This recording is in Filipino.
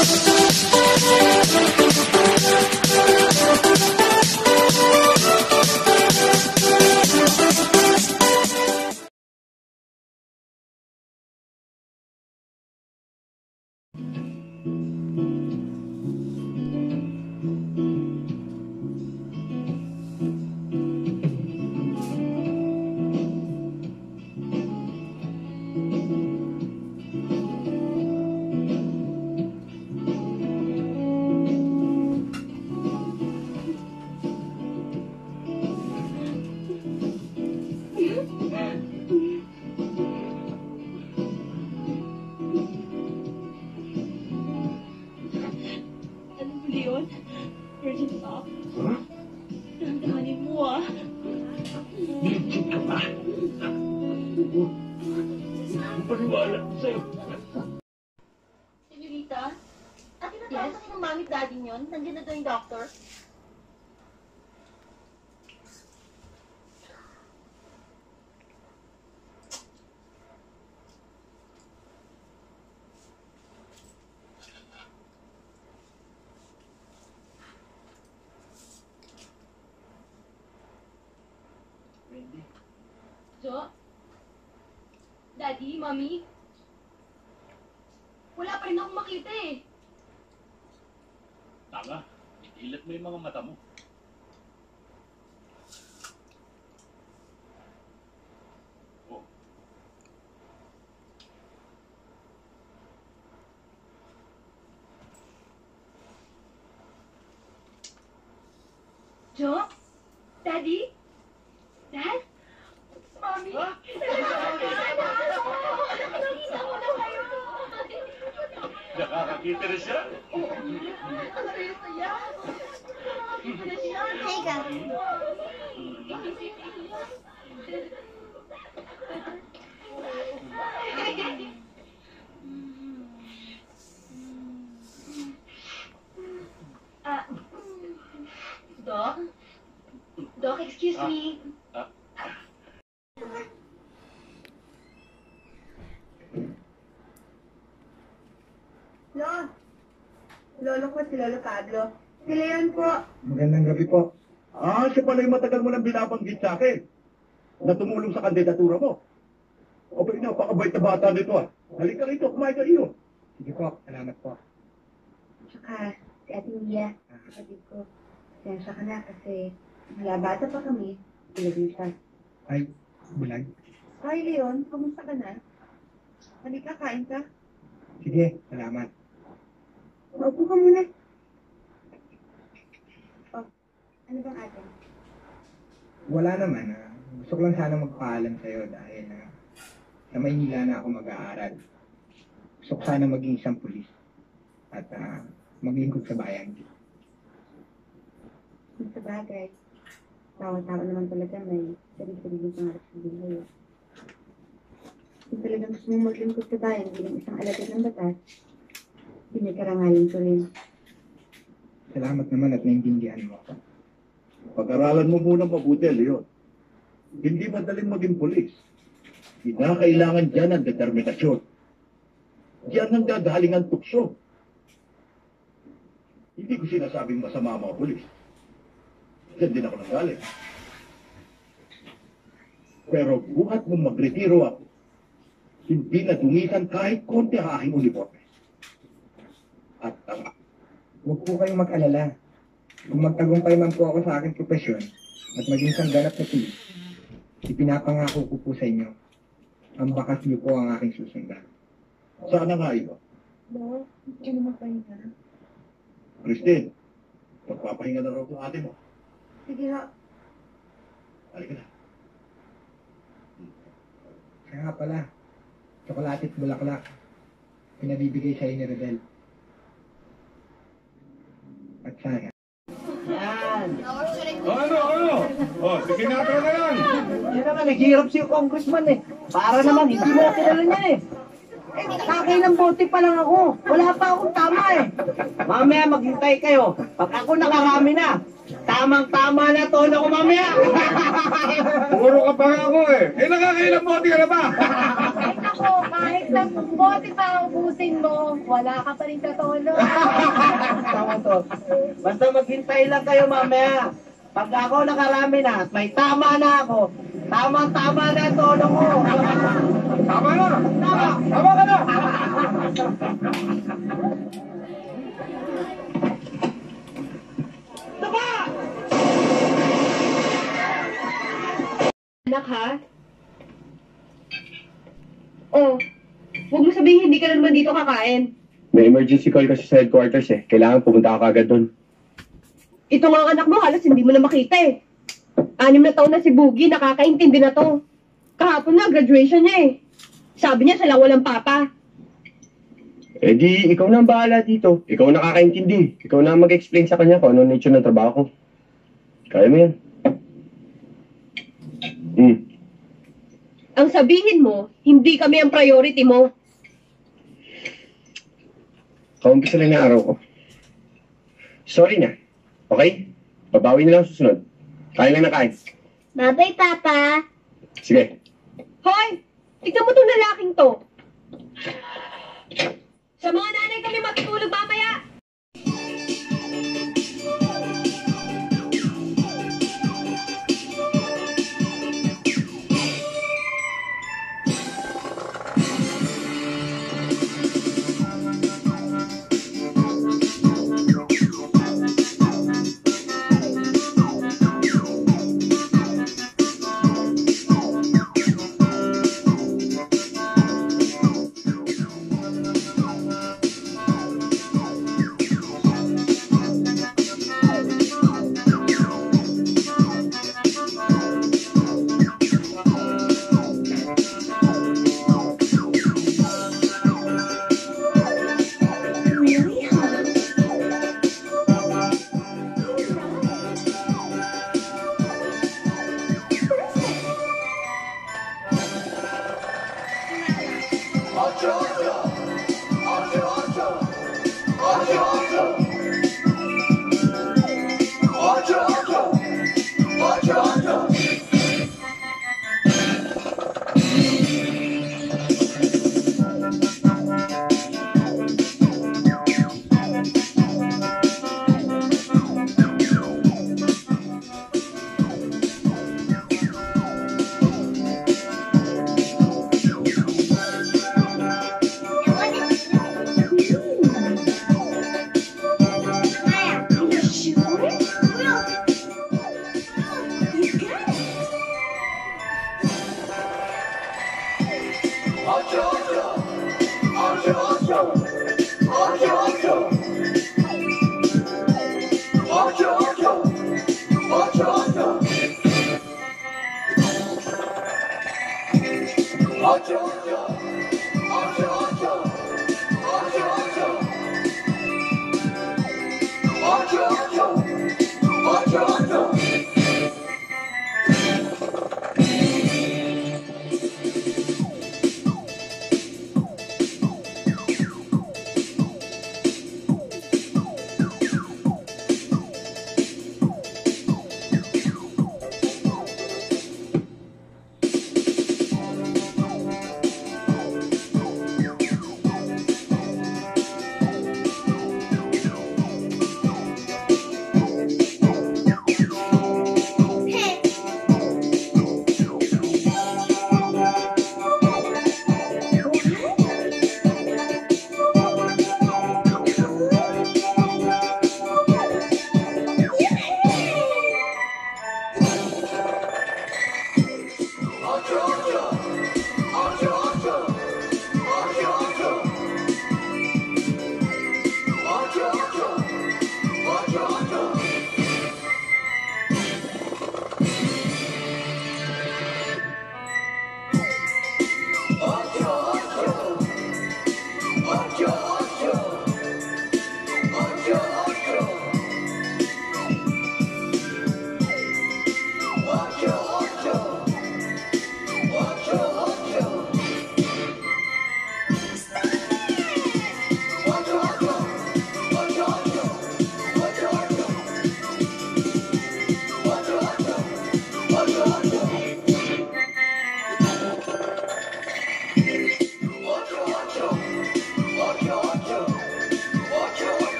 Just daddy niyon? Nandiyan na daw yung doctor? Wendy, Jo? Daddy? Mami? Wala pa rin akong makita eh. Ilat mo yung mga mata mo. Oh, Jo? Daddy? Dad? Mami? Nakita mo na kayo. Nakakakita na siya. Ang saya-saya. Nakita na siya. Teka. Ah, Doc? Doc, excuse Ah. me. Ah, Lo. Lolo si Pablo. Sila yan po. Magandang gabi po. Ah, siya pala yung matagal mo nang binabanggit sa akin. Na tumulong sa kandidatura mo. O ba napakabait na bata nito ah. Halika rito, kumain ka iyo. Sige po, salamat po. Tsaka si Ate Mia, kapatid ko. Sensya ka na kasi mula bata pa kami. Ilagay siya. Ay, bulag. Hi, Leon. Kamusta ka na? Halika, kain ka. Sige, salamat. Maupo ka muna. Oh, ano bang atin? Wala naman. ah. gusto ko lang sana magpaalam sa'yo dahil ah, sa Maynila na ako mag-aaral. Gusto ko sana maging isang pulis at uh, maglingkod sa bayan. Sa bagay, bawat tao naman talaga may sarili-sariling pangarap sa buhay. eh. Kung talagang gusto mong maglingkod sa bayan bilang isang alagad ng batas, pinagkarangalan ko rin. Salamat naman at naintindihan mo ako. Pag-aralan mo muna mabuti, Leon. Hindi madaling maging pulis. Kinakailangan dyan ang determinasyon. Diyan ang gagaling ang tukso. Hindi ko sinasabing masama ang mga pulis. Diyan din ako nanggaling. Pero buhat mong magretiro ako, hindi na dumisan kahit konti ang aking uniforme. At ang Huwag po kayong mag-alala. Kung magtagumpay man po ako sa aking profesyon at maging isang ganap na pulis, ipinapangako ko po sa inyo, ang bakas niyo po ang aking susundan. sana nga iyo. Bo, ano magpahinga? Christine, magpapahinga na raw itong ate mo. Sige ho. Halika na. Kaya nga pala, tsokolate at bulaklak, pinabibigay sa ni Rebel. At sana, Ano, ano? Oh, sige na ito na lang. Yan naman, naghihirap si congressman eh. Para naman, hindi mo na kilala niya eh. Eh, kakay ng bote pa lang ako. Wala pa akong tama eh. Mamaya maghintay kayo. Pag ako nakarami na, tamang-tama na to na ko mamaya. Puro ka pa nga ako eh. Eh, nakakailang bote ka na ba? Ako, kahit na bote pa ang ubusin mo, Wala ka pa rin sa tono. Tama to. Basta maghintay lang kayo mamaya. Pag ako nakarami na may tama na ako, tama-tama na ang tono ko. Tama na! Tama! Tama ka na! Anak ha? Oh, huwag mo sabihin hindi ka na naman dito kakain. May emergency call kasi sa headquarters eh. Kailangan pumunta ka agad doon. Ito nga anak mo, halos hindi mo na makita eh. Anim na taon na si Boogie, nakakaintindi na to. Kahapon na, graduation niya eh. Sabi niya, siya lang walang papa. Eh di, ikaw na ang bahala dito. Ikaw ang nakakaintindi. Ikaw na ang mag-explain sa kanya kung ano nature ng trabaho ko. Kaya mo yan. Hmm. Ang sabihin mo, hindi kami ang priority mo. Kaumpisa lang ng araw ko. Sorry na. Okay? Babawi na lang susunod. Kain lang na kain. Babay, Papa. Sige. Hoy! Tignan mo tong lalaking to. Sa mga nanay kami matutulog ba?